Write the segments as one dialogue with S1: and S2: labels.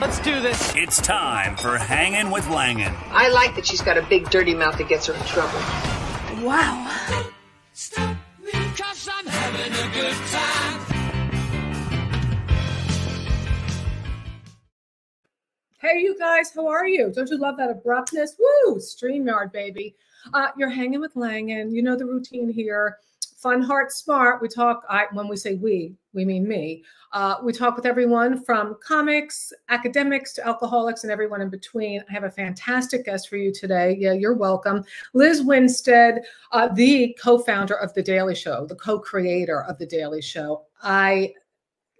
S1: Let's do this.
S2: It's time for Hanging with Langan.
S3: I like that she's got a big dirty mouth that gets her in trouble.
S4: Wow. Stop me! cause I'm having a good time.
S5: Hey, you guys, how are you? Don't you love that abruptness? Woo! StreamYard, baby. Uh, you're hanging with Langan. You know the routine here. Fun, heart, smart. We talk, I, when we say we, we mean me. Uh, we talk with everyone from comics, academics to alcoholics and everyone in between. I have a fantastic guest for you today. Yeah, you're welcome. Lizz Winstead, uh, the co founder of The Daily Show, the co creator of The Daily Show. I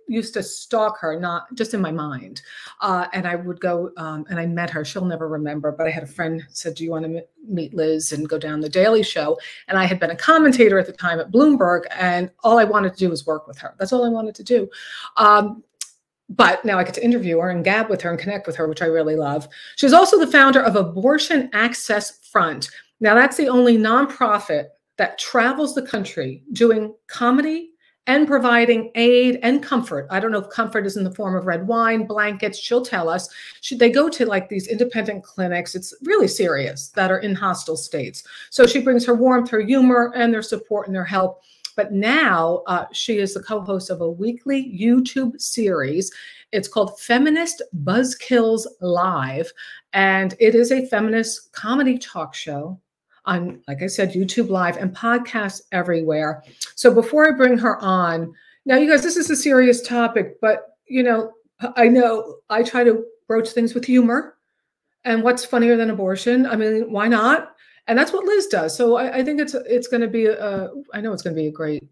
S5: used to stalk her, not just in my mind. Uh, and I would go um, and I met her. She'll never remember, but I had a friend said, "Do you want to meet Lizz and go down the Daily Show?" And I had been a commentator at the time at Bloomberg, and all I wanted to do was work with her. That's all I wanted to do. Um, but now I get to interview her and gab with her and connect with her, which I really love. She's also the founder of Abortion Access Front. Now, that's the only nonprofit that travels the country doing comedy and providing aid and comfort. I don't know if comfort is in the form of red wine, blankets. She'll tell us. Should they go to like these independent clinics? It's really serious that are in hostile states. So she brings her warmth, her humor, and their support and their help. But now uh, she is the co-host of a weekly YouTube series. It's called Feminist Buzzkills Live, and it is a feminist comedy talk show on, like I said, YouTube Live and podcasts everywhere. So before I bring her on, now you guys, this is a serious topic, but you know, I know I try to broach things with humor. And what's funnier than abortion? I mean, why not? And that's what Lizz does. So I, I think it's it's going to be a, I know it's going to be a great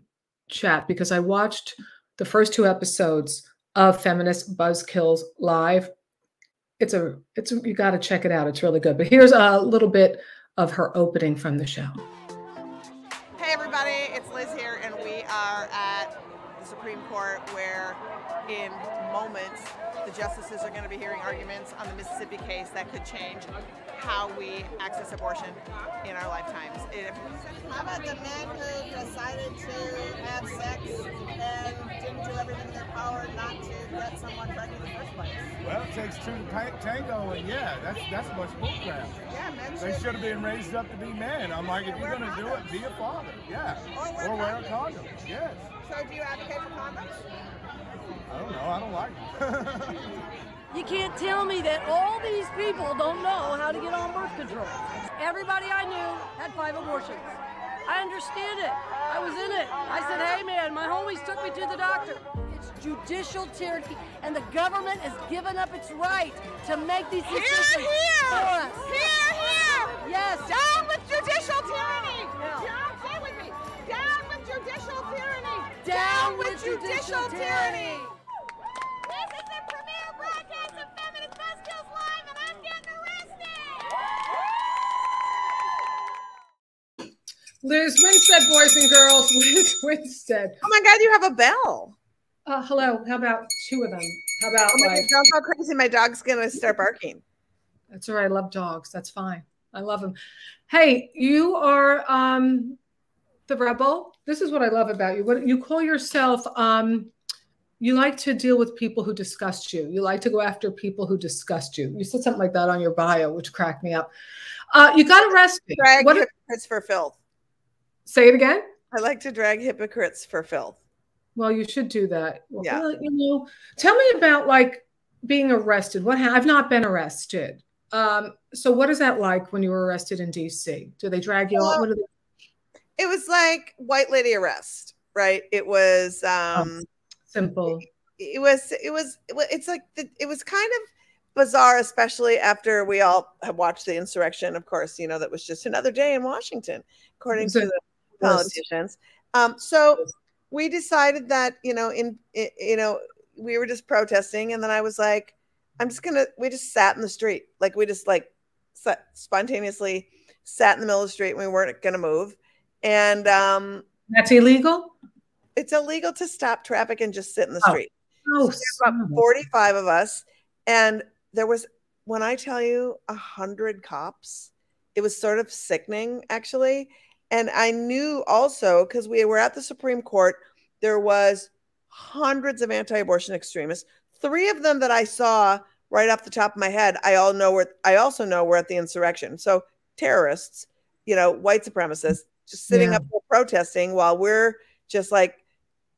S5: chat because I watched the first two episodes of Feminist Buzzkills live. It's a it's you got to check it out. It's really good. But here's a little bit of her opening from the show.
S6: Justices are going to be hearing arguments on the Mississippi case that could change how we access abortion in our lifetimes. It,
S7: how about the men who decided to have sex and didn't do everything in their power not to get someone pregnant in the first place?
S8: Well, it takes two to tango, and yeah, that's that's much bullcrap.
S7: Yeah, men
S8: They should have been raised up to be men. I'm like, if you're going to do it, be a father. Yeah.
S7: Or wear
S8: or wear a
S7: condoms.
S8: condom. Yes.
S7: So do you advocate for condoms?
S8: I don't know. I don't like them.
S4: You can't tell me that all these people don't know how to get on birth control. Everybody I knew had five abortions. I understand it. I was in it. I said, hey man, my homies took me to the doctor. It's judicial tyranny, and the government has given up its right to make these decisions for us.
S7: Here, here!
S4: Yes.
S7: Down with judicial tyranny!
S4: Yeah.
S7: Down, say with me! Down with judicial tyranny!
S4: Down with judicial tyranny.
S7: This is the premiere broadcast of Feminist Buzzkills Live, and I'm getting arrested!
S5: Lizz Winstead, boys and girls. Lizz Winstead.
S6: oh my God, you have a bell.
S5: Uh, hello. How about two of them? How about
S6: Oh my
S5: like?
S6: God, don't crazy. My dog's going to start barking.
S5: That's all right. I love dogs. That's fine. I love them. Hey, you are um, the rebel. This is what I love about you. What you call yourself? Um, you like to deal with people who disgust you. You like to go after people who disgust you. You said something like that on your bio, which cracked me up. Uh, you got arrested.
S6: Drag
S5: What?
S6: hypocrites for filth.
S5: Say it again.
S6: I like to drag hypocrites for filth.
S5: Well, you should do that. Well,
S6: Yeah.
S5: well, you know, tell me about like being arrested. What ha- I've not been arrested. Um, so what is that like when you were arrested in DC? Do they drag you?
S6: Well,
S5: out? What they,
S6: It was like white lady arrest, right? It was um
S5: simple.
S6: it was it was it wa- it's like the, it was kind of bizarre especially after we all have watched the insurrection of course you know that was just another day in washington according to the. Politicians um so we decided that you know in you know we were just protesting and then i was like i'm just gonna we just sat in the street like we just like sat, spontaneously sat in the middle of the street and we weren't gonna move and um
S5: That's illegal.
S6: it's illegal to stop traffic and just sit in the
S5: Oh.
S6: street
S5: Oh,
S6: so there's about 45 of us and there was when i tell you a hundred cops it was sort of sickening actually and i knew also because we were at the supreme court there was hundreds of anti-abortion extremists three of them that i saw right off the top of my head, I all know where I also know we're at the insurrection. So terrorists, you know, white supremacists, just sitting
S5: Yeah.
S6: up there protesting while we're just like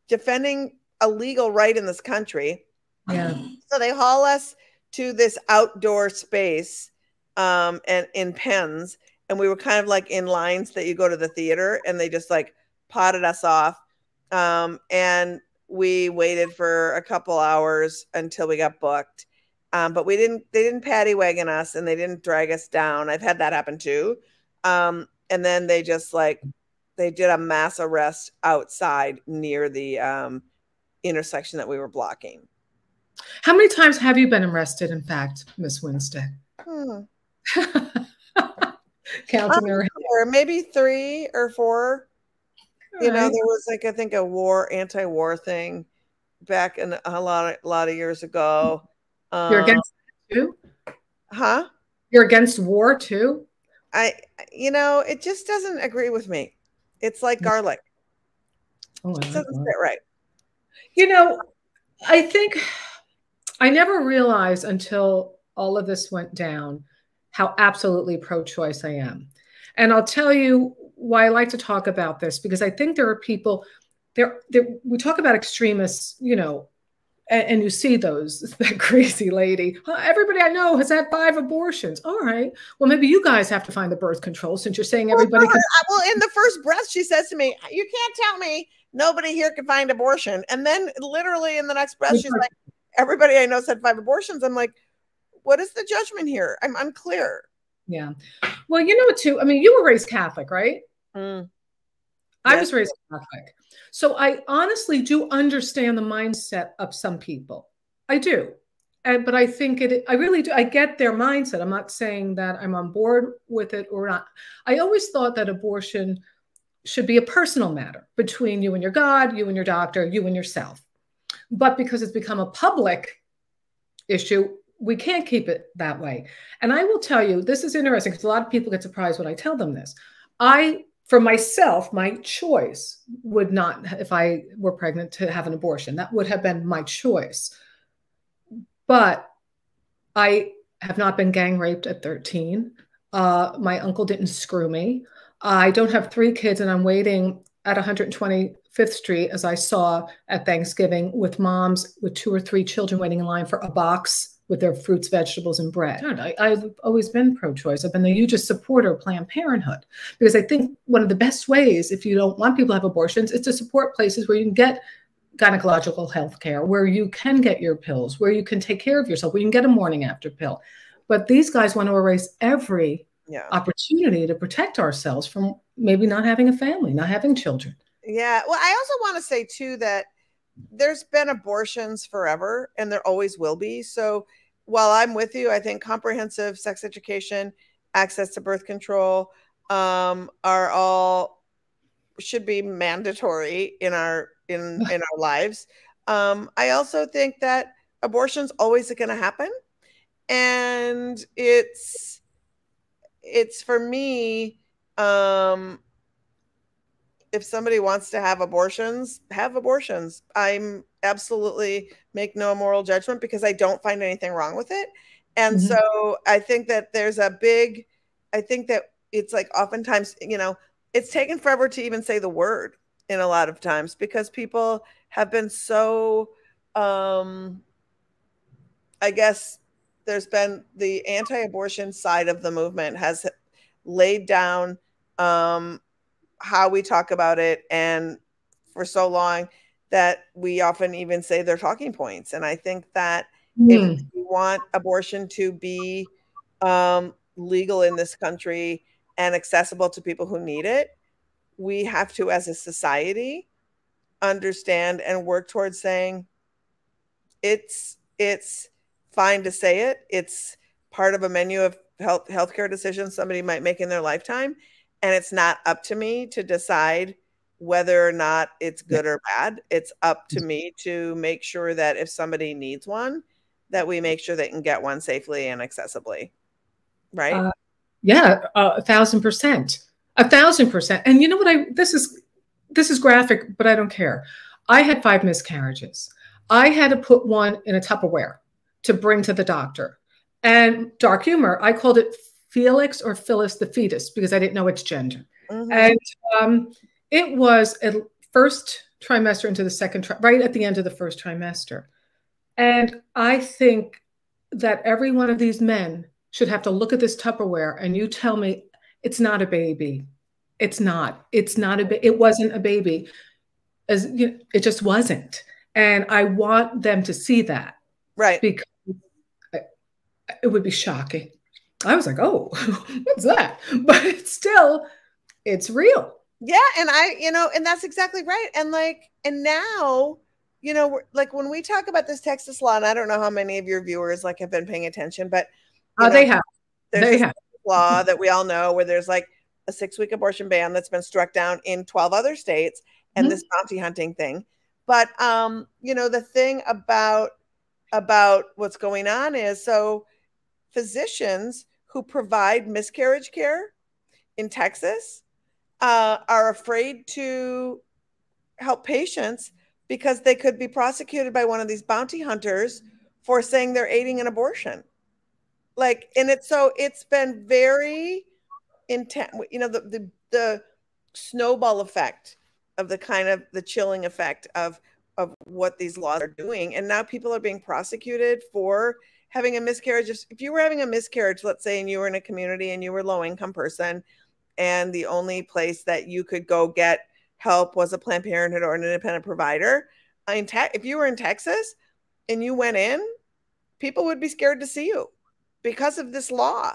S6: defending a legal right in this country.
S5: Yeah.
S6: So they haul us to this outdoor space um, and in pens, and we were kind of like in lines that you go to the theater, and they just like potted us off, um, and we waited for a couple hours until we got booked. Um, but we didn't. They didn't paddy wagon us, and they didn't drag us down. I've had that happen too. Um, and then they just like they did a mass arrest outside near the um, intersection that we were blocking.
S5: How many times have you been arrested, in fact, Miss Winstead?
S6: Hmm. Or maybe three or four. You know, there was like I think a war, anti-war thing back in a lot of a lot of years ago.
S5: You're
S6: Um,
S5: against too?
S6: huh?
S5: You're against war too?
S6: I you know, it just doesn't agree with me. It's like garlic.
S5: Oh,
S6: It doesn't sit right.
S5: You know, I think I never realized until all of this went down how absolutely pro choice I am. And I'll tell you why I like to talk about this because I think there are people there, there we talk about extremists, you know, and, and you see those, that crazy lady. "Uh, everybody I know has had five abortions. All right. Well, maybe you guys have to find the birth control since you're saying everybody
S6: well. Well, in the first breath, she says to me, "You can't tell me nobody here can find abortion." And then, literally, in the next breath, she's like, "Everybody I know said five abortions." I'm like, "What is the judgment here?" I'm unclear.
S5: Yeah. Well, you know, too. I mean, you were raised Catholic, right?
S6: Mm.
S5: I
S6: Yes.
S5: was raised Catholic. So I honestly do understand the mindset of some people. I do. And, but I think it, I really do. I get their mindset. I'm not saying that I'm on board with it or not. I always thought that abortion should be a personal matter between you and your God, you and your doctor, you and yourself. But because it's become a public issue, we can't keep it that way. And I will tell you, this is interesting because a lot of people get surprised when I tell them this. I, for myself, my choice would not, if I were pregnant, to have an abortion. That would have been my choice. But I have not been gang raped at 13. Uh, my uncle didn't screw me. I don't have three kids, and I'm waiting at 125th Street, as I saw at Thanksgiving, with moms with two or three children waiting in line for a box with their fruits, vegetables, and bread. I, I've always been pro choice. I've been the hugest supporter of Planned Parenthood because I think one of the best ways, if you don't want people to have abortions, is to support places where you can get gynecological health care, where you can get your pills, where you can take care of yourself, where you can get a morning after pill. But these guys want to erase every
S6: Yeah.
S5: opportunity to protect ourselves from maybe not having a family, not having children.
S6: Yeah. Well, I also want to say too that there's been abortions forever and there always will be. So while I'm with you, I think comprehensive sex education, access to birth control um, are all should be mandatory in our in in our lives. Um, I also think that abortion's always going to happen, and it's it's for me um if somebody wants to have abortions, have abortions. I'm absolutely make no moral judgment because I don't find anything wrong with it. And
S5: Mhm.
S6: so I think that there's a big, I think that it's like oftentimes, you know, it's taken forever to even say the word in a lot of times because people have been so, um, I guess there's been the anti abortion side of the movement has laid down um, how we talk about it and for so long that we often even say they're talking points. And i think that if
S5: Hmm.
S6: we want abortion to be um, legal in this country and accessible to people who need it we have to as a society understand and work towards saying it's it's fine to say it. It's part of a menu of health healthcare decisions somebody might make in their lifetime. And it's not up to me to decide whether or not it's good or bad it's up to me to make sure that if somebody needs one that we make sure they can get one safely and accessibly right
S5: Uh, Yeah, uh, a thousand percent, a thousand percent. And you know what? I this is this is graphic, but I don't care. I had five miscarriages. I had to put one in a Tupperware to bring to the doctor. And dark humor, I called it Felix or Phyllis the fetus because I didn't know its gender.
S6: Mhm.
S5: And um, it was at first trimester into the second, tri- right at the end of the first trimester. And I think that every one of these men should have to look at this Tupperware and you tell me it's not a baby. It's not. It's not a. Ba- it wasn't a baby. As you know, it just wasn't. And I want them to see that
S6: right.
S5: because I- it would be shocking. I was like, oh, what's that? But it's still, it's real.
S6: Yeah, and I, you know, and that's exactly right. And like, and now, you know, we're, like when we talk about this Texas law, and I don't know how many of your viewers like have been paying attention, but
S5: Uh,
S6: know,
S5: they have.
S6: there's
S5: They have.
S6: law that we all know where there's like a six week abortion ban that's been struck down in 12 other states and
S5: Mhm.
S6: this bounty hunting thing. But um, you know, the thing about about what's going on is so physicians who provide miscarriage care in Texas uh, are afraid to help patients because they could be prosecuted by one of these bounty hunters for saying they're aiding an abortion. Like, and it's so it's been very intense. You know, the the the snowball effect of the kind of the chilling effect of of what these laws are doing, and now people are being prosecuted for having a miscarriage. If if you were having a miscarriage, let's say, and you were in a community and you were low income person, and the only place that you could go get help was a Planned Parenthood or an independent provider. In te- if you were in Texas and you went in, people would be scared to see you because of this law.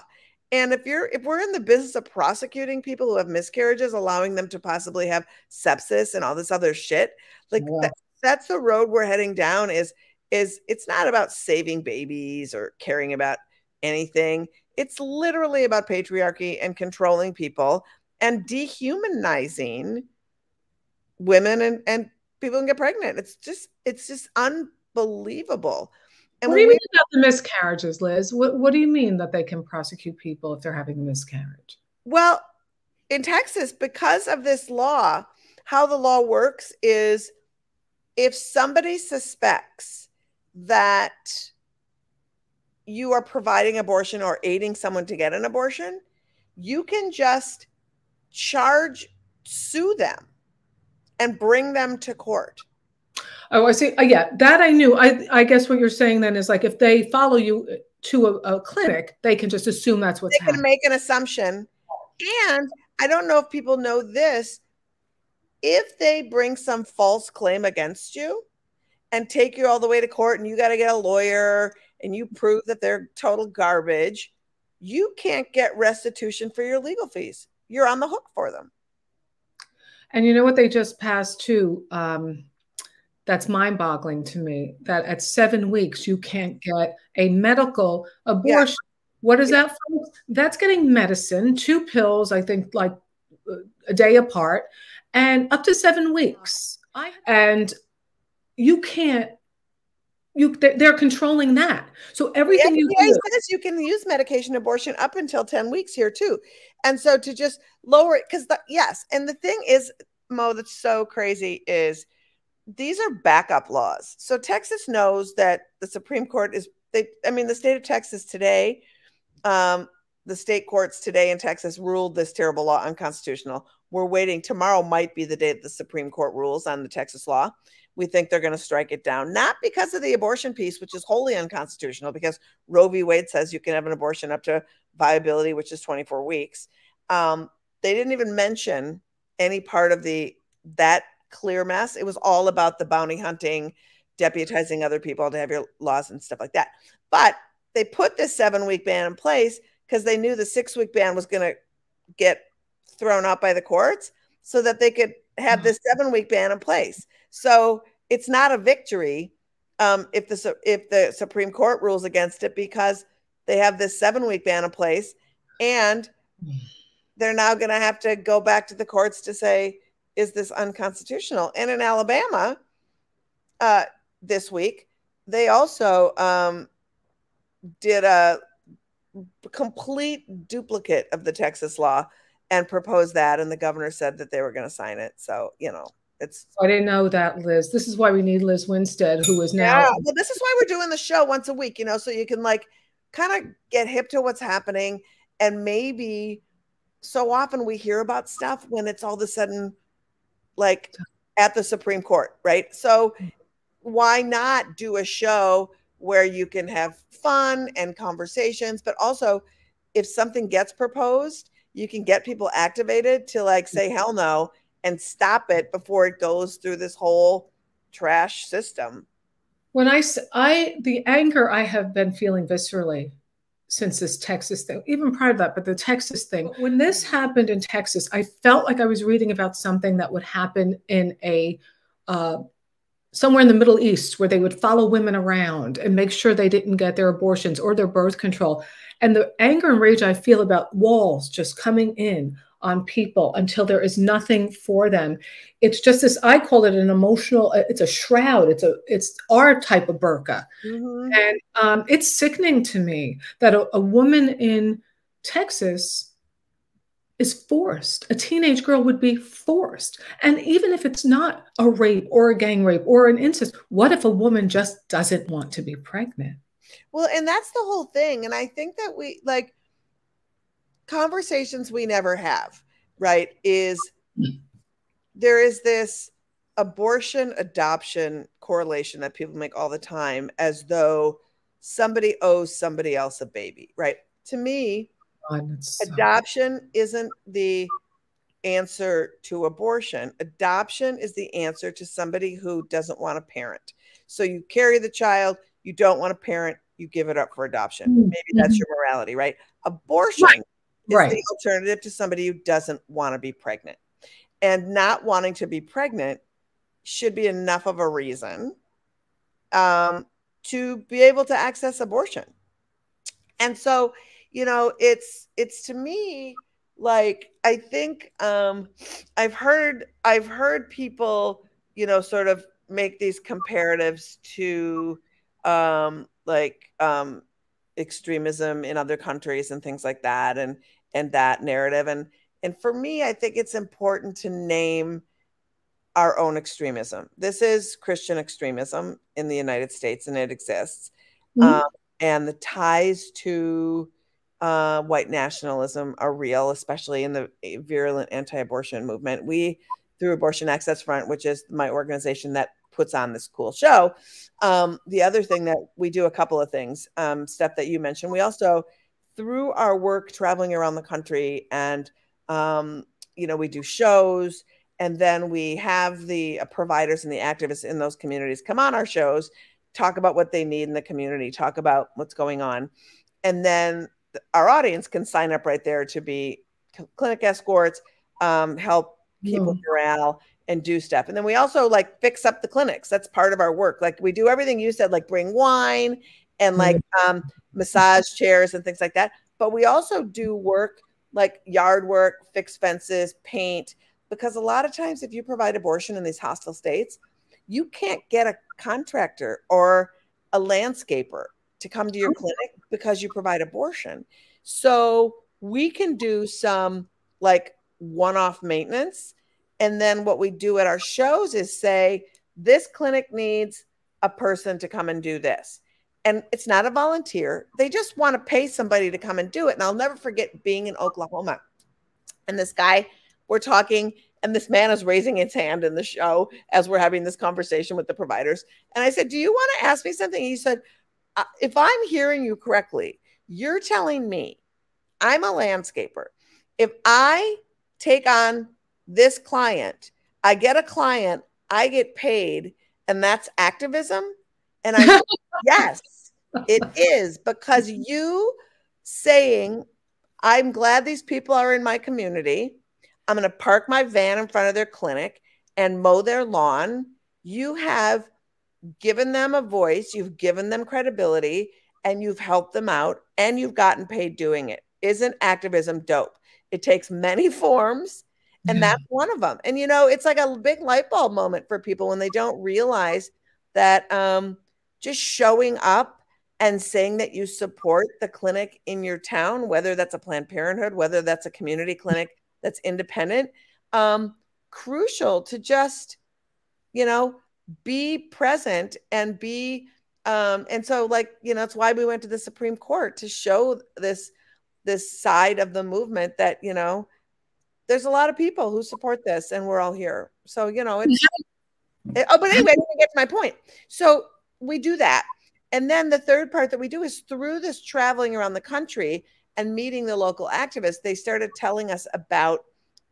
S6: And if you're if we're in the business of prosecuting people who have miscarriages, allowing them to possibly have sepsis and all this other shit, like
S5: Yeah.
S6: that, that's the road we're heading down. Is is it's not about saving babies or caring about anything. It's literally about patriarchy and controlling people and dehumanizing women and, and people can get pregnant. It's just it's just unbelievable. And
S5: what do you
S6: we,
S5: mean about the miscarriages, Lizz? What, what do you mean that they can prosecute people if they're having a miscarriage?
S6: well, in Texas, because of this law, how the law works is if somebody suspects that you are providing abortion or aiding someone to get an abortion, you can just charge, sue them, and bring them to court.
S5: Oh, I see. Uh, yeah, that I knew. I, I guess what you're saying then is like if they follow you to a, a clinic, they can just assume that's what's
S6: they can
S5: happening.
S6: make an assumption. And I don't know if people know this. If they bring some false claim against you and take you all the way to court and you got to get a lawyer and you prove that they're total garbage, you can't get restitution for your legal fees. You're on the hook for them.
S5: And you know what they just passed too? Um, that's mind boggling to me that at seven weeks you can't get a medical abortion. What is that for? That's getting medicine, two pills, I think, like uh, a day apart, and up to seven weeks. And you can't, you they're controlling that. So everything you do,
S6: says you can use medication abortion up until 10 weeks here too. And so to just lower it, because yes, and the thing is, Mo, that's so crazy is these are backup laws. So Texas knows that the Supreme Court is they I mean the state of Texas today, um, the state courts today in Texas ruled this terrible law unconstitutional. We're waiting. Tomorrow might be the day that the Supreme Court rules on the Texas law. We think they're going to strike it down, not because of the abortion piece, which is wholly unconstitutional, because Roe v. Wade says you can have an abortion up to viability, which is 24 weeks. Um, they didn't even mention any part of the that clear mess. It was all about the bounty hunting, deputizing other people to have your laws and stuff like that. But they put this seven week ban in place because they knew the six week ban was going to get thrown out by the courts so that they could have this seven week ban in place. So it's not a victory um, if the if the Supreme Court rules against it because they have this seven week ban in place, and they're now going to have to go back to the courts to say is this unconstitutional? And in Alabama, uh, this week they also um, did a complete duplicate of the Texas law and proposed that, and the governor said that they were going to sign it. So you know It's
S5: I didn't know that, Lizz. This is why we need Lizz Winstead, who is now.
S6: yeah. Well, this is why we're doing the show once a week, you know, so you can like kind of get hip to what's happening. And maybe so often we hear about stuff when it's all of a sudden like at the Supreme Court, right? So why not do a show where you can have fun and conversations, but also if something gets proposed, you can get people activated to like say hell no and stop it before it goes through this whole trash system.
S5: When I, I, the anger I have been feeling viscerally since this Texas thing, even prior to that, but the Texas thing, when this happened in Texas, I felt like I was reading about something that would happen in a, uh, somewhere in the Middle East where they would follow women around and make sure they didn't get their abortions or their birth control. And the anger and rage I feel about walls just coming in on people until there is nothing for them. It's just this, I call it an emotional, uh, it's a shroud. It's a, it's our type of burqa.
S6: Mhm.
S5: And um, it's sickening to me that a, a woman in Texas is forced. A teenage girl would be forced. And even if it's not a rape or a gang rape or an incest, what if a woman just doesn't want to be pregnant?
S6: Well, and that's the whole thing. And I think that we like conversations we never have, right? Is there is this abortion adoption correlation that people make all the time as though somebody owes somebody else a baby, right? To me,
S5: God, so-
S6: adoption isn't the answer to abortion. Adoption is the answer to somebody who doesn't want a parent. So you carry the child, you don't want a parent, you give it up for adoption.
S5: Mm,
S6: Maybe that's your morality, right? Abortion
S5: Right,
S6: is
S5: right.
S6: the alternative to somebody who doesn't want to be pregnant. And not wanting to be pregnant should be enough of a reason um, to be able to access abortion. And so, you know, it's it's to me like I think um, I've heard I've heard people, you know, sort of make these comparatives to um, like um, extremism in other countries and things like that, and and that narrative. And and for me, I think it's important to name our own extremism. This is Christian extremism in the United States, and it exists.
S5: Mhm.
S6: Um, and the ties to uh, white nationalism are real, especially in the virulent anti-abortion movement. We, through Abortion Access Front, which is my organization that puts on this cool show. Um, the other thing that we do a couple of things, um, Steph, that you mentioned. We also, through our work traveling around the country, and um, you know, we do shows, and then we have the uh, providers and the activists in those communities come on our shows, talk about what they need in the community, talk about what's going on, and then our audience can sign up right there to be clinic escorts, um, help keep with morale and do stuff. And then we also like fix up the clinics. That's part of our work. Like we do everything you said, like bring wine and like um, massage chairs and things like that. But we also do work like yard work, fix fences, paint, because a lot of times if you provide abortion in these hostile states, you can't get a contractor or a landscaper to come to your clinic because you provide abortion. So we can do some like one off maintenance. And then what we do at our shows is say, this clinic needs a person to come and do this. And it's not a volunteer. They just want to pay somebody to come and do it. And I'll never forget being in Oklahoma. And this guy, we're talking, and this man is raising his hand in the show as we're having this conversation with the providers. And I said, Do you want to ask me something? He said, "Uh, If I'm hearing you correctly, you're telling me I'm a landscaper. If I take on this client, I get a client, I get paid, and that's activism. And I yes, it is because you saying, I'm glad these people are in my community. I'm going to park my van in front of their clinic and mow their lawn. You have given them a voice, you've given them credibility, and you've helped them out, and you've gotten paid doing it. Isn't activism dope? It takes many forms, and
S5: Yeah.
S6: that's one of them. And you know, it's like a big light bulb moment for people when they don't realize that um, just showing up and saying that you support the clinic in your town, whether that's a Planned Parenthood, whether that's a community clinic that's independent, um, crucial to just you know, be present and be um and so like, you know, that's why we went to the Supreme Court to show this this side of the movement that, you know, there's a lot of people who support this and we're all here. So, you know, it's it- eh, oh, but anyway, I get to my point. So we do that. And then the third part that we do is through this traveling around the country and meeting the local activists, they started telling us about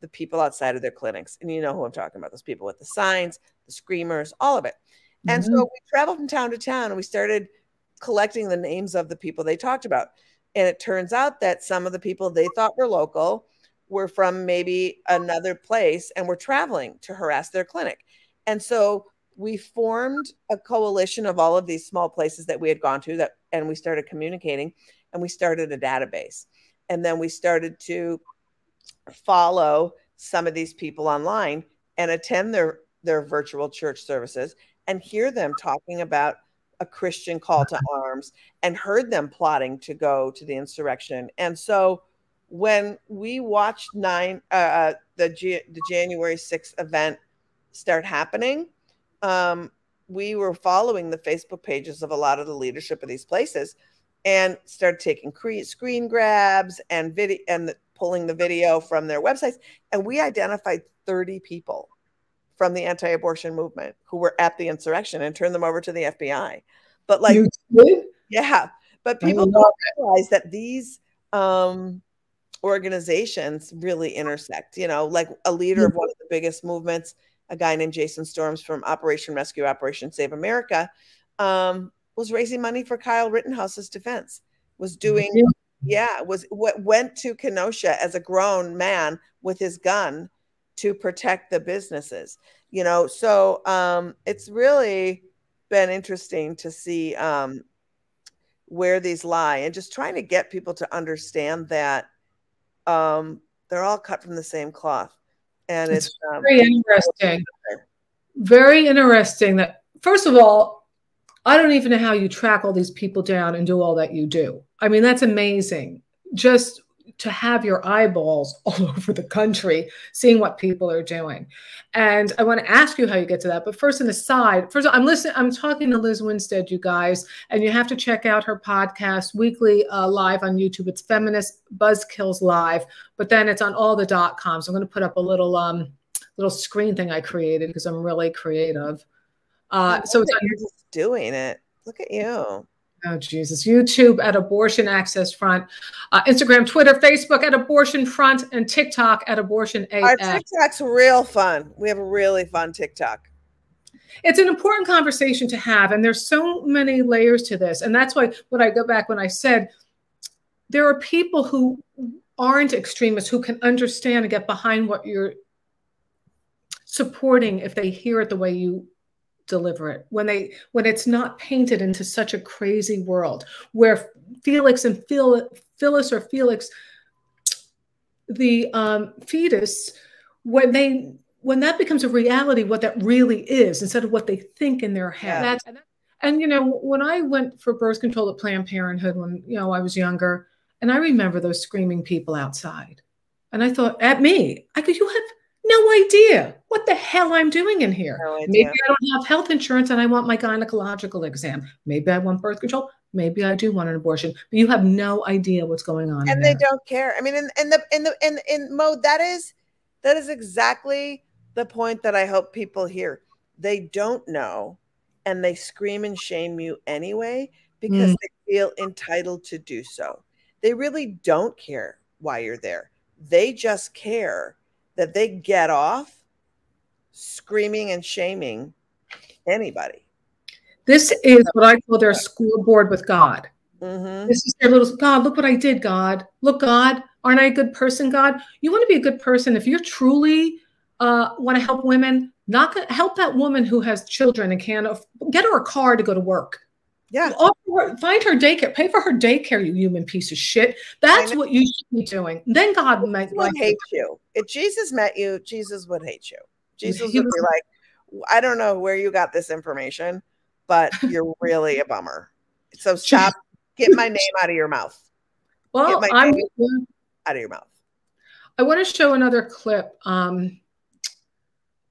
S6: the people outside of their clinics. And you know who I'm talking about those people with the signs, the screamers, all of it. And so mm-hmm. we traveled from town to town and we started collecting the names of the people they talked about. And it turns out that some of the people they thought were local were from maybe another place and were traveling to harass their clinic. And so we formed a coalition of all of these small places that we had gone to that and we started communicating and we started a database. And then we started to follow some of these people online and attend their their virtual church services and hear them talking about a Christian call to arms and heard them plotting to go to the insurrection. And so when we watched nine uh, the G- the January 6th event start happening, um, we were following the Facebook pages of a lot of the leadership of these places and started taking cre- screen grabs and video and the, pulling the video from their websites. And we identified 30 people from the anti-abortion movement who were at the insurrection and turned them over to the FBI. But like, yeah, but people don't realize that these um, organizations really intersect. You know, like a leader of one of the biggest movements, a guy named Jason Storms from Operation Rescue, Operation Save America, um, was raising money for Kyle Rittenhouse's defense. Was doing, yeah, was what went to Kenosha as a grown man with his gun to protect the businesses. You know, so um, it's really been interesting to see um, where these lie and just trying to get people to understand that um, they're all cut from the same cloth. And
S5: It's
S6: it's, um,
S5: Very interesting. Very interesting that, first of all, I don't even know how you track all these people down and do all that you do. I mean, that's amazing. Just to have your eyeballs all over the country, seeing what people are doing. And I want to ask you how you get to that. But first, an aside, first, I'm listening, I'm talking to Lizz Winstead, you guys, and you have to check out her podcast weekly uh, live on YouTube. It's Feminist Buzzkills Live, but then it's on all the dot coms. I'm going to put up a little um little screen thing I created because I'm really creative. Uh, so it's on
S6: you're just doing it. Look at you.
S5: Oh, Jesus. YouTube at Abortion Access Front, uh, Instagram, Twitter, Facebook at Abortion Front, and TikTok at Abortion AF. Our.
S6: TikTok's real fun. We have a really fun TikTok.
S5: It's an important conversation to have, and there's so many layers to this. And that's why when I go back, when I said there are people who aren't extremists who can understand and get behind what you're supporting if they hear it the way you deliver it. When they when it's not painted into such a crazy world where felix and Phil, phyllis or felix the um, fetus when they when that becomes a reality what that really is instead of what they think in their head.
S6: Yeah.
S5: And, and you know when i went for birth control at planned parenthood when you know i was younger and i remember those screaming people outside and i thought at me. I could you have no idea what the hell i'm doing in here
S6: No
S5: maybe i don't have health insurance and i want my gynecological exam maybe i want birth control maybe i do want an abortion but you have no idea what's going on
S6: and they
S5: there.
S6: don't care. I mean, in, in the in the in in mode that is that is exactly the point that I hope people hear. They don't know, and they scream and shame you anyway because
S5: Mm.
S6: they feel entitled to do so. They really don't care why you're there. They just care that they get off screaming and shaming anybody.
S5: this is what i call their scoreboard with god
S6: Mhm.
S5: This is their little God. Look what I did, God. Look, God, aren't I a good person, God? You want to be a good person if you're truly uh, want to help women. Not help that woman who has children and can't get her a car to go to work.
S6: Yeah.
S5: Her- find her daycare. Pay for her daycare. You human piece of shit. That's what you should be doing. Then God might like
S6: hate you. If Jesus met you, Jesus would hate you. Jesus
S5: He
S6: would
S5: was-
S6: be like, I don't know where you got this information, but you're really a bummer. So stop, get my name out of your mouth.
S5: Well, I'm.
S6: Out of your mouth.
S5: I want to show another clip. Um,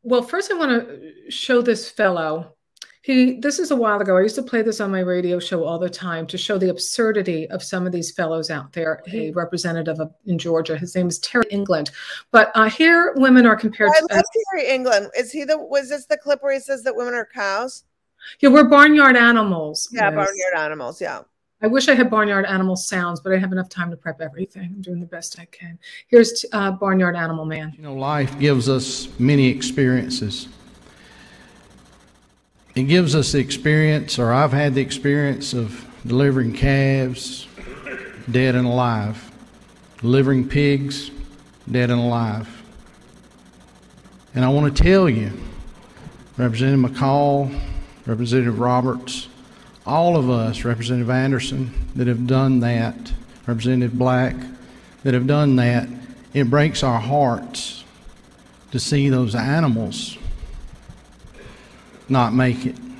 S5: Well, first I want to show this fellow. He this is a while ago. I used to play this on my radio show all the time to show the absurdity of some of these fellows out there. A representative of, in Georgia. His name is Terry England. But uh, here, women are compared
S6: I
S5: to.
S6: love Terry England. Is he the? Was this the clip where he says that women are cows?
S5: yeah, we're barnyard animals.
S6: Yeah,
S5: Yes.
S6: barnyard animals. Yeah.
S5: I wish I had barnyard animal sounds, but I have enough time to prep everything. I'm doing the best I can. Here's uh, barnyard animal man.
S1: You know, life gives us many experiences. It gives us the experience, or I've had the experience of delivering calves, dead and alive, delivering pigs, dead and alive. And I want to tell you, Representative McCall, Representative Roberts, all of us, Representative Anderson, that have done that, Representative Black, that have done that, it breaks our hearts to see those animals not make it. You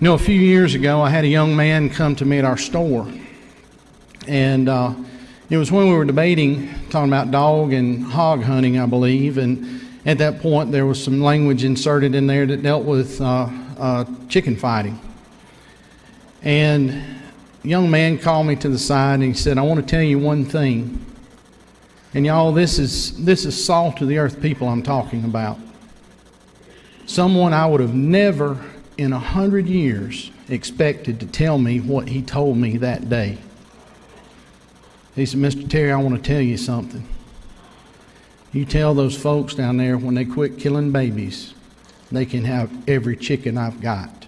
S1: know, a few years ago, I had a young man come to me at our store, and uh, it was when we were debating, talking about dog and hog hunting, I believe, and at that point there was some language inserted in there that dealt with uh, uh, chicken fighting. And a young man called me to the side and he said, I want to tell you one thing. And y'all, this is this is salt of the earth people I'm talking about. Someone I would have never in a hundred years expected to tell me what he told me that day. He said, Mr. Terry, I want to tell you something. You tell those folks down there when they quit killing babies, they can have every chicken I've got.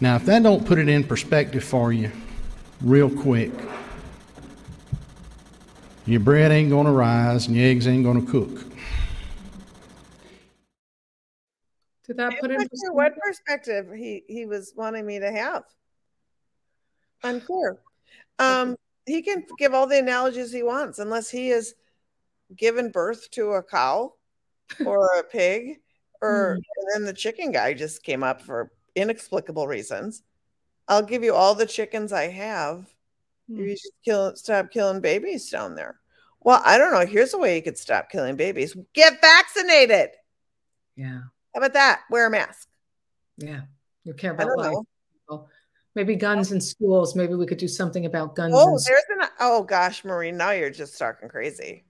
S1: Now, if that don't put it in perspective for you, real quick, your bread ain't going to rise and your eggs ain't going to cook.
S5: That put it in perspective?
S6: what perspective he he was wanting me to have. Unclear. Um, he can give all the analogies he wants, unless he has given birth to a cow or a pig, or and then the chicken guy just came up for inexplicable reasons. I'll give you all the chickens I have.
S5: Hmm.
S6: You should kill stop killing babies down there. Well, I don't know. Here's a way you could stop killing babies: get vaccinated.
S5: Yeah,
S6: How about that? Wear a mask.
S5: yeah. You care about life.
S6: know.
S5: Maybe guns in schools. Maybe we could do something about guns.
S6: Oh, there's an oh gosh, Maureen, now you're just talking crazy.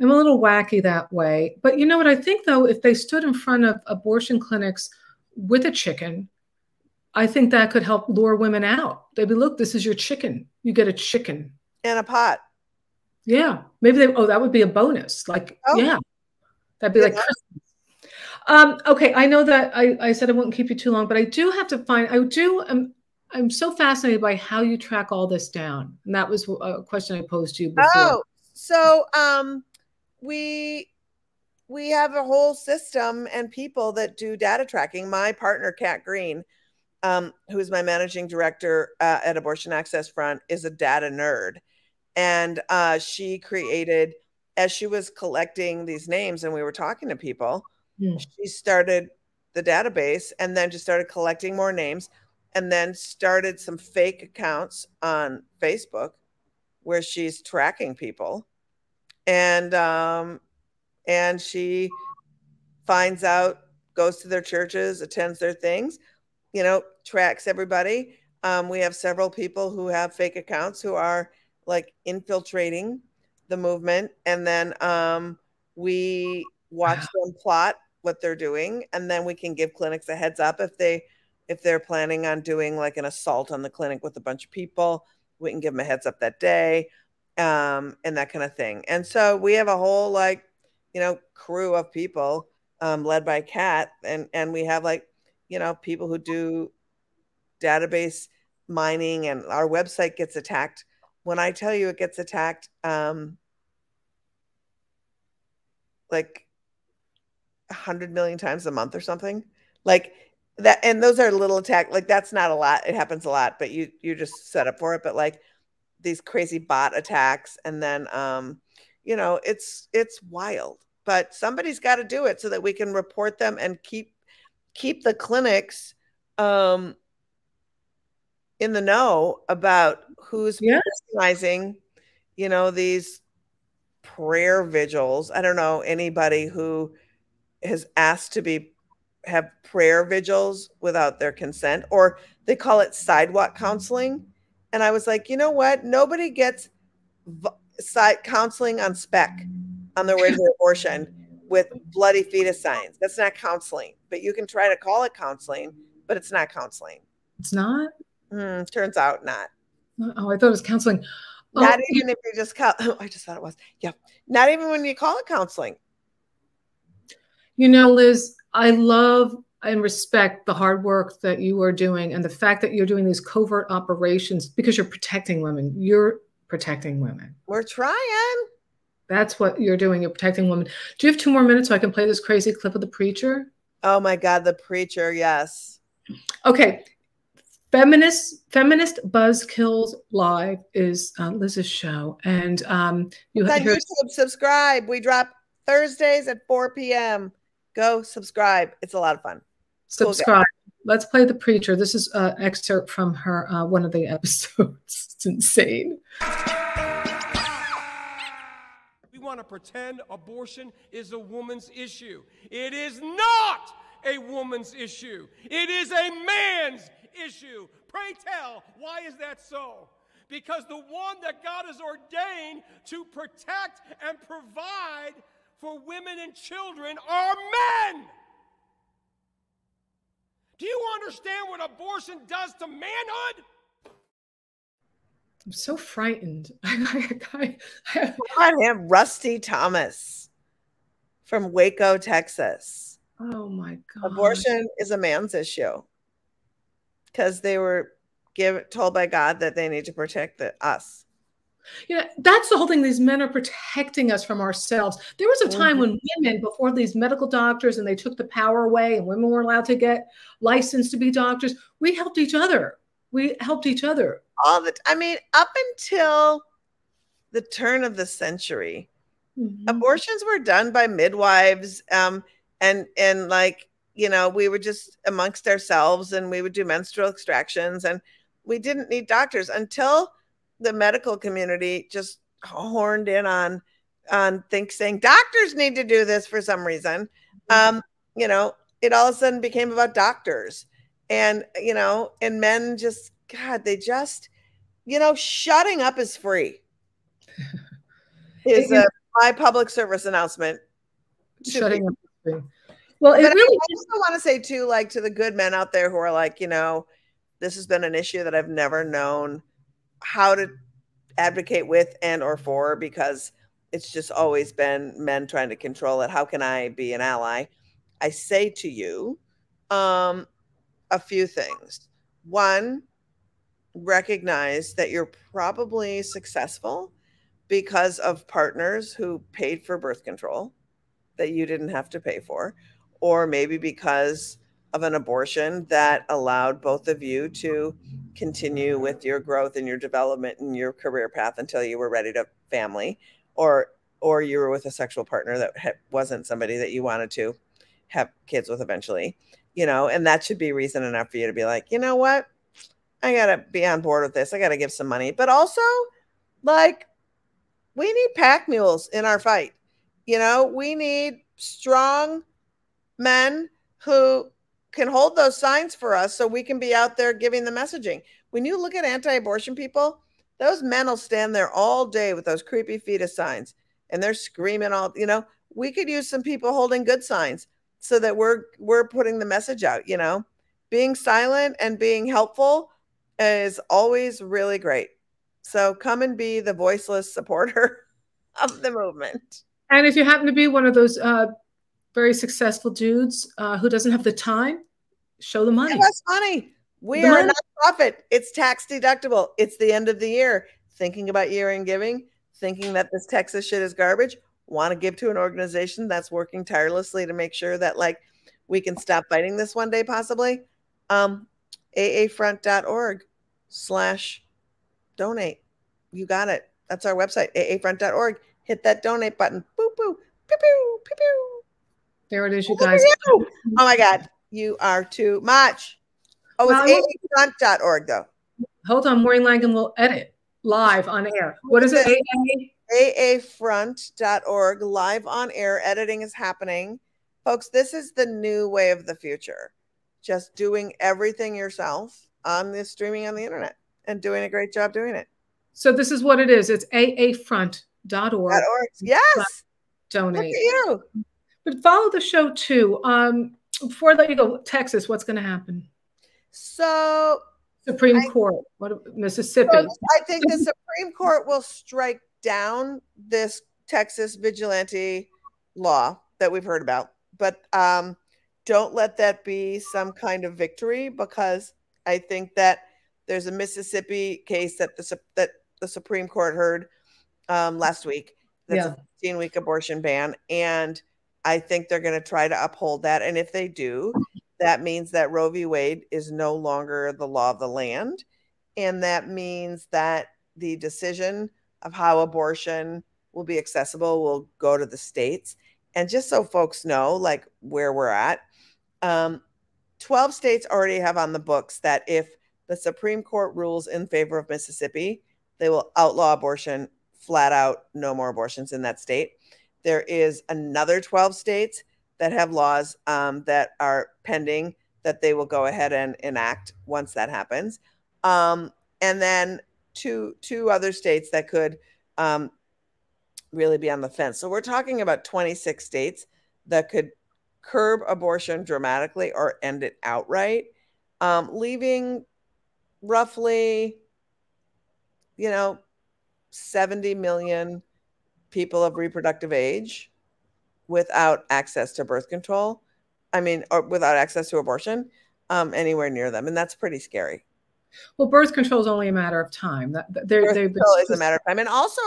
S5: I'm a little wacky that way. But you know what? I think, though, if they stood in front of abortion clinics with a chicken, I think that could help lure women out. They'd be, look, this is your chicken. You get a chicken.
S6: And a pot.
S5: Yeah. Maybe they, oh, that would be a bonus. Like,
S6: Oh.
S5: yeah. That'd be like
S6: Yeah.
S5: Christmas. Um, okay. I know that I, I said I wouldn't keep you too long, but I do have to find, I do, I'm, I'm so fascinated by how you track all this down. And that was a question I posed to you before.
S6: Oh, so um we we have a whole system and people that do data tracking. My partner, Kat Green, um, who's my managing director uh, at Abortion Access Front, is a data nerd. And uh, she created, as she was collecting these names and we were talking to people,
S5: Hmm.
S6: she started the database and then just started collecting more names and then started some fake accounts on Facebook where she's tracking people. And um and she finds out goes to their churches attends their things you know tracks everybody. Um we have several people who have fake accounts who are like infiltrating the movement. And then um we watch them plot what they're doing and then we can give clinics a heads up if they if they're planning on doing like an assault on the clinic with a bunch of people we can give them a heads up that day um, and that kind of thing. And so we have a whole like, you know, crew of people um, led by Kat, and and we have like, you know, people who do database mining, and our website gets attacked. When I tell you it gets attacked, um, like a hundred million times a month or something, like that. And those are little attack. Like that's not a lot. It happens a lot, but you you're just set up for it. But like these crazy bot attacks and then um you know it's it's wild but somebody's got to do it so that we can report them and keep keep the clinics um in the know about who's
S5: Yes.
S6: personalizing you know these prayer vigils. I don't know anybody who has asked to be have prayer vigils without their consent, or they call it sidewalk counseling. And I was like, you know what? Nobody gets v- side counseling on spec on their way to abortion with bloody fetus signs. That's not counseling, but you can try to call it counseling, but it's not counseling.
S5: It's not.
S6: Hmm, turns out not.
S5: Oh, I thought it was counseling. Oh,
S6: Not even if you just call. I just thought it was. Yeah. Not even when you call it counseling.
S5: You know, Lizz, I love and respect the hard work that you are doing and the fact that you're doing these covert operations because you're protecting women. You're protecting women.
S6: We're trying.
S5: That's what you're doing. You're protecting women. Do you have two more minutes so I can play this crazy clip of the preacher?
S6: Oh my God, the preacher. Yes.
S5: Okay. Feminist Feminist Buzzkills Live is uh, Lizz's show, and um, you hear
S6: YouTube. Subscribe. We drop Thursdays at 4 p.m. Go subscribe. It's a lot of fun. Cool
S5: subscribe. Let's play the preacher. This is an excerpt from her uh, one of the episodes. it's insane.
S9: We want to pretend abortion is a woman's issue. It is not a woman's issue. It is a man's issue. Pray tell, why is that so? Because the one that God has ordained to protect and provide for women and children are men. Do you understand what abortion does to manhood?
S5: I'm so frightened. I,
S6: on him, Rusty Thomas from Waco, Texas.
S5: oh my god!
S6: Abortion is a man's issue because they were give, told by God that they need to protect the, us.
S5: You know, that's the whole thing. These men are protecting us from ourselves. There was a time
S6: Mhm.
S5: when women, before these medical doctors and they took the power away and women were allowed to get licensed to be doctors, we helped each other. We helped each other.
S6: All the, I mean, up until the turn of the century,
S5: Mhm.
S6: abortions were done by midwives, um, and and like you know, we were just amongst ourselves, and we would do menstrual extractions, and we didn't need doctors until the medical community just horned in on on think saying doctors need to do this for some reason. Um, you know, it all of a sudden became about doctors, and you know, and men just God, they just you know, shutting up is free. Is uh, my public service announcement.
S5: Shutting up. Well, it
S6: But
S5: really
S6: I also want to say too, like to the good men out there who are like, you know, this has been an issue that I've never known how to advocate with and or for because it's just always been men trying to control it. How can I be an ally? I say to you, um, a few things. One, recognize that you're probably successful because of partners who paid for birth control that you didn't have to pay for, or maybe because of an abortion that allowed both of you to continue with your growth and your development and your career path until you were ready to family, or or you were with a sexual partner that ha- wasn't somebody that you wanted to have kids with eventually, you know, and that should be reason enough for you to be like, you know what, I gotta be on board with this. I gotta give some money, but also like we need pack mules in our fight. You know, we need strong men who can hold those signs for us so we can be out there giving the messaging. When you look at anti abortion people, those men will stand there all day with those creepy fetus signs and they're screaming all, you know, we could use some people holding good signs so that we're we're putting the message out, you know. Being silent and being helpful is always really great. So come and be the voiceless supporter of the movement.
S5: And if you happen to be one of those uh, very successful dudes uh, who doesn't have the time, show the money.
S6: Give us money. We
S5: The
S6: are a nonprofit. It's tax deductible. It's the end of the year. Thinking about year end giving, thinking that this Texas shit is garbage, want to give to an organization that's working tirelessly to make sure that like we can stop fighting this one day possibly. Um aafront.org slash donate. You got it. That's our website, aafront.org. Hit that donate button. Boop boop. Pew pew pew pew.
S5: There it is, you guys.
S6: you. Oh my God. You are too much. Oh, it's Well, aafront.org though.
S5: Hold on, Maureen Langan will edit live on air. What is it? AA?
S6: aafront.org, live on air. Editing is happening. Folks, this is the new way of the future. Just doing everything yourself on the streaming on the internet and doing a great job doing it.
S5: So this is what it is. It's aafront.org.
S6: .org. Yes.
S5: Donate.
S6: Look at you.
S5: But follow the show too. Um, before I let you go, Texas, what's going to happen?
S6: So
S5: Supreme
S6: I-
S5: Court, what Mississippi?
S6: So I think the Supreme Court will strike down this Texas vigilante law that we've heard about, but um, don't let that be some kind of victory because I think that there's a Mississippi case that the that the Supreme Court heard um, last week. That's
S5: Yeah.
S6: a 15 week abortion ban, and I think they're going to try to uphold that. And if they do, that means that Roe v. Wade is no longer the law of the land. And that means that the decision of how abortion will be accessible will go to the states. And just so folks know, like where we're at, um, 12 states already have on the books that if the Supreme Court rules in favor of Mississippi, they will outlaw abortion flat out, no more abortions in that state. There is another 12 states that have laws um, that are pending that they will go ahead and enact once that happens. Um, and then two two other states that could um, really be on the fence. So we're talking about 26 states that could curb abortion dramatically or end it outright, um, leaving roughly, you know, 70 million people of reproductive age without access to birth control. I mean, or without access to abortion um, anywhere near them. And that's pretty scary.
S5: Well, birth control is only a matter of time. They're,
S6: Birth control is a matter of time. And also,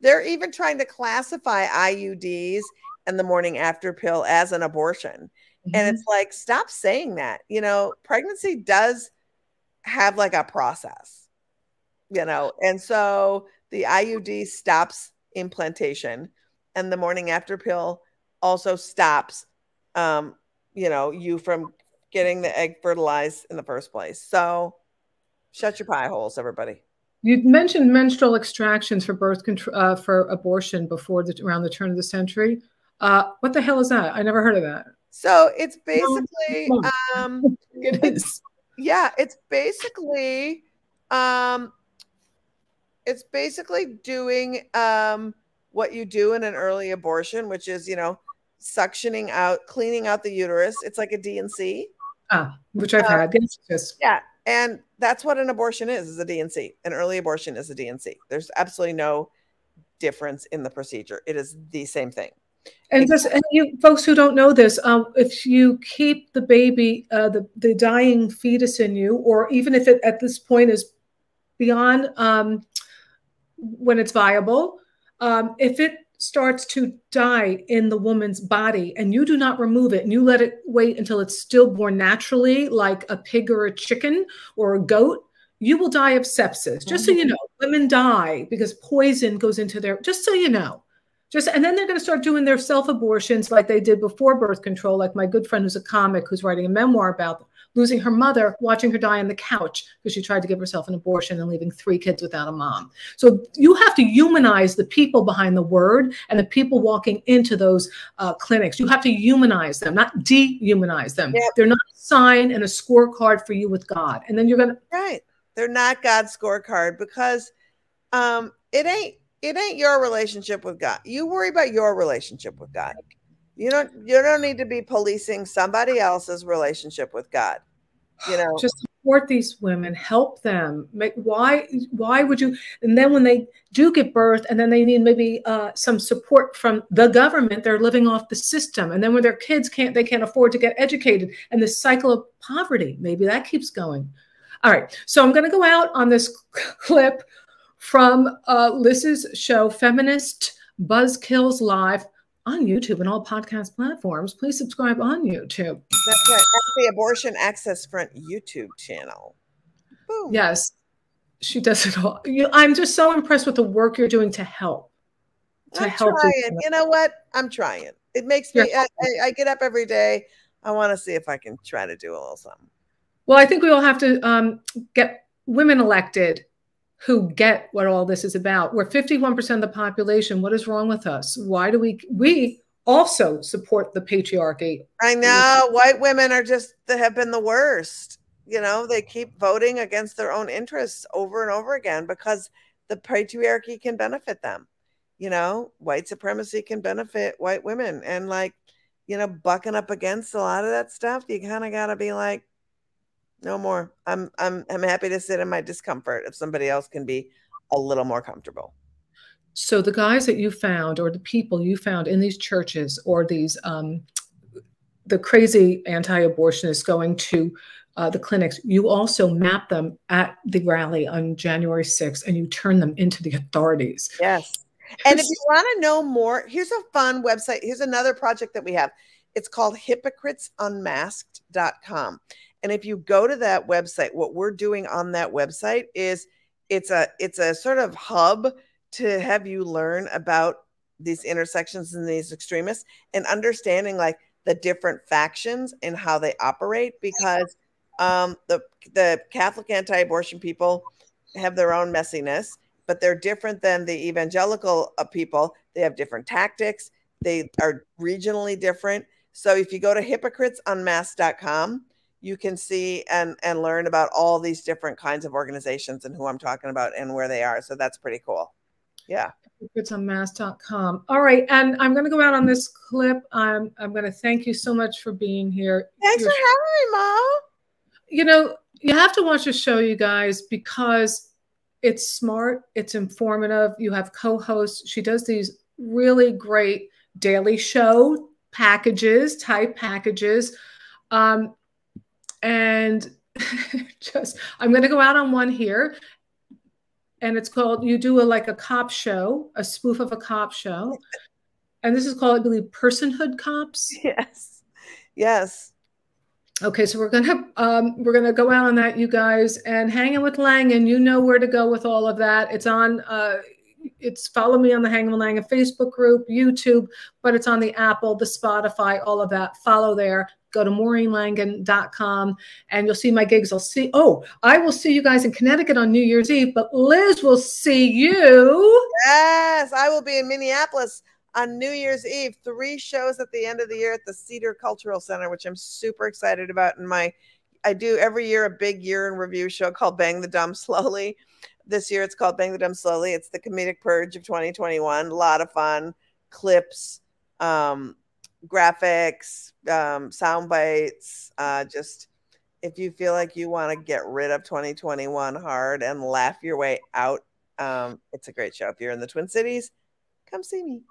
S6: they're even trying to classify IUDs and the morning after pill as an abortion.
S5: Mm-hmm.
S6: And it's like, stop saying that. You know, pregnancy does have like a process, you know, and so the IUD stops implantation, and the morning after pill also stops, um, you know, you from getting the egg fertilized in the first place. So, shut your pie holes, everybody.
S5: You mentioned menstrual extractions for birth control uh, for abortion before the around the turn of the century. Uh, what the hell is that? I never heard of that.
S6: So it's basically, um,
S5: It is.
S6: yeah, it's basically, um, it's basically doing um, what you do in an early abortion, which is, you know, suctioning out, cleaning out the uterus. It's like a D&C.
S5: Ah, which I've
S6: Uh,
S5: had. Yes.
S6: Yeah, and that's what an abortion is: is a D&C. An early abortion is a D&C. There's absolutely no difference in the procedure. It is the same thing.
S5: And just and you folks who don't know this, um, if you keep the baby, uh, the the dying fetus in you, or even if it at this point is beyond um, when it's viable, um, if it starts to die in the woman's body and you do not remove it and you let it wait until it's stillborn naturally, like a pig or a chicken or a goat, you will die of sepsis. Just so you know, women die because poison goes into their. Just so you know. Just and then they're going to start doing their self abortions like they did before birth control. Like my good friend who's a comic who's writing a memoir about losing her mother, watching her die on the couch because she tried to give herself an abortion and leaving three kids without a mom. So you have to humanize the people behind the word and the people walking into those uh, clinics. You have to humanize them, not dehumanize them.
S6: Yep.
S5: They're not a sign and a scorecard for you with God. And then you're going to
S6: Right. They're not God's scorecard because um it ain't it ain't your relationship with God. You worry about your relationship with God. You don't you don't need to be policing somebody else's relationship with God. You know,
S5: just support these women help them make why why would you and then when they do give birth and then they need maybe uh, some support from the government they're living off the system and then when their kids can't they can't afford to get educated and the cycle of poverty maybe that keeps going all right so i'm going to go out on this clip from uh, lizz's show feminist buzzkills live on youtube and all podcast platforms please subscribe on youtube
S6: that's right. That's the Abortion Access Front YouTube channel. Boom.
S5: Yes, she does it all. You, I'm just so impressed with the work you're doing to help. To
S6: I'm
S5: help.
S6: trying. You know what? I'm trying. It makes me. I, I, I get up every day. I want to see if I can try to do a little something.
S5: Well, I think we all have to um, get women elected who get what all this is about. We're 51% of the population. What is wrong with us? Why do we we also support the patriarchy?
S6: I know white women are just have been the worst. You know, they keep voting against their own interests over and over again because the patriarchy can benefit them. You know, white supremacy can benefit white women and like, you know, bucking up against a lot of that stuff, you kind of got to be like no more. I'm I'm I'm happy to sit in my discomfort if somebody else can be a little more comfortable.
S5: So the guys that you found, or the people you found in these churches, or these um, the crazy anti-abortionists going to uh, the clinics, you also map them at the rally on January 6th, and you turn them into the authorities.
S6: Yes. And if you want to know more, here's a fun website. Here's another project that we have. It's called hypocritesunmasked.com. And if you go to that website, what we're doing on that website is it's a it's a sort of hub to have you learn about these intersections and these extremists and understanding like the different factions and how they operate because um, the the Catholic anti-abortion people have their own messiness, but they're different than the evangelical uh, people. They have different tactics. They are regionally different. So if you go to hypocritesunmasked.com, you can see and and learn about all these different kinds of organizations and who I'm talking about and where they are. So that's pretty cool. Yeah.
S5: It's unmasked.com. All right. And I'm going to go out on this clip. I'm, I'm going to thank you so much for being here.
S6: Thanks
S5: You're,
S6: for having me, Mom.
S5: You know, you have to watch the show, you guys, because it's smart, it's informative. You have co hosts. She does these really great daily show packages, type packages. Um, and just i'm going to go out on one here and it's called you do a like a cop show a spoof of a cop show. And this is called i believe personhood cops.
S6: Yes. Yes.
S5: Okay so we're gonna um, we're gonna go out on that you guys and hanging with langan you know where to go with all of that. It's on uh, it's follow me on the Hanging with Langan Facebook group, YouTube, but it's on the Apple, the Spotify, all of that. Follow there go to maureenlangan.com and you'll see my gigs. I'll see, oh, I will see you guys in Connecticut on New Year's Eve, but Lizz will see you.
S6: Yes, I will be in Minneapolis on New Year's Eve. Three shows at the end of the year at the Cedar Cultural Center, which I'm super excited about. And my, I do every year a big year in review show called Bang the Dumb Slowly. This year it's called Bang the Dumb Slowly. It's the comedic purge of 2021. A lot of fun clips. Um, graphics, um, sound bites. Uh, just if you feel like you want to get rid of 2021 hard and laugh your way out, um, it's a great show. If you're in the Twin Cities, come see me.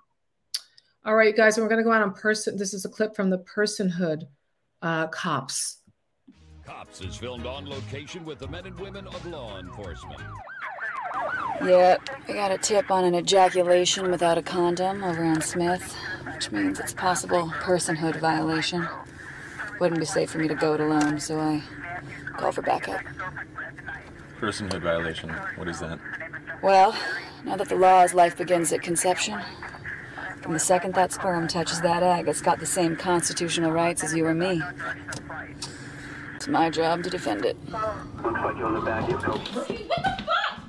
S5: All right, guys, we're going to go out on person. This is a clip from the Personhood uh, Cops.
S10: Cops is filmed on location with the men and women of law enforcement.
S11: Yep, I got a tip on an ejaculation without a condom over on Smith, which means it's possible personhood violation. Wouldn't be safe for me to go it alone, so I call for backup.
S12: Personhood violation, what is that?
S11: Well, now that the law is life begins at conception, from the second that sperm touches that egg, it's got the same constitutional rights as you or me. It's my job to defend it.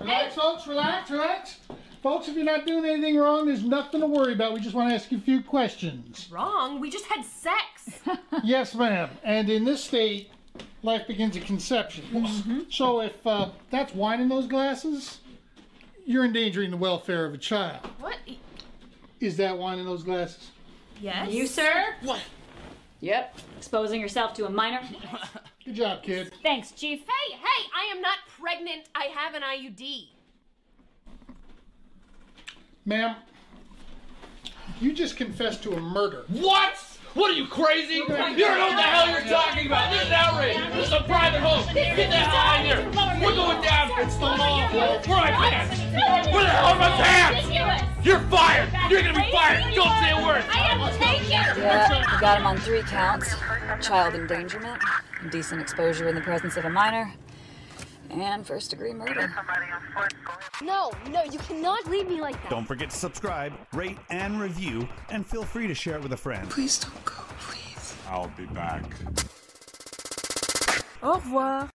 S13: Relax, folks. Relax, relax. Folks, if you're not doing anything wrong, there's nothing to worry about. We just want to ask you a few questions.
S14: Wrong? We just had sex.
S13: yes, ma'am. And in this state, life begins at conception.
S14: Mm-hmm.
S13: So if uh, that's wine in those glasses, you're endangering the welfare of a child.
S14: What?
S13: Is that wine in those glasses?
S14: Yes.
S15: You, sir?
S13: What?
S15: Yep. Exposing yourself to a minor.
S13: Good job, kid.
S15: Thanks, Chief.
S14: Hey, hey, I am not pregnant. I have an IUD.
S13: Ma'am, you just confessed to a murder.
S16: What? What are you crazy? You don't know what the hell you're talking about. This is outrage. This is a private home. Get the hell out of here. We're going down. It's the law. Where are my pants? Where the hell are my pants? You're fired. You're gonna be fired. Don't say a word.
S14: I will take you.
S11: Yeah, we got him on three counts child endangerment, indecent exposure in the presence of a minor, and first degree murder.
S17: No, no, you cannot leave me like that.
S18: Don't forget to subscribe, rate, and review, and feel free to share it with a friend.
S17: Please don't go, please.
S12: I'll be back.
S17: Au revoir.